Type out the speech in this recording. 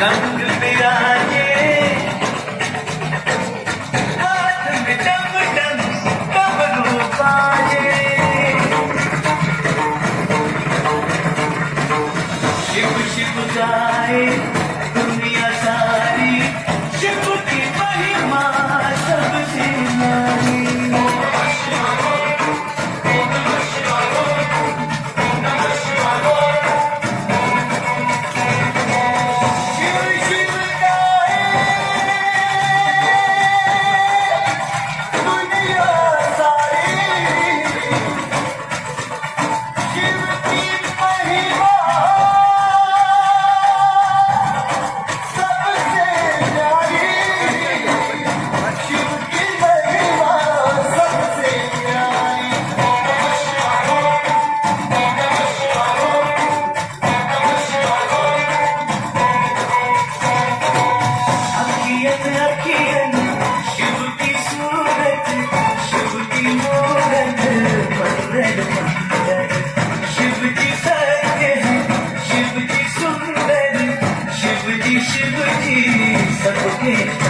감사합니다. Okay.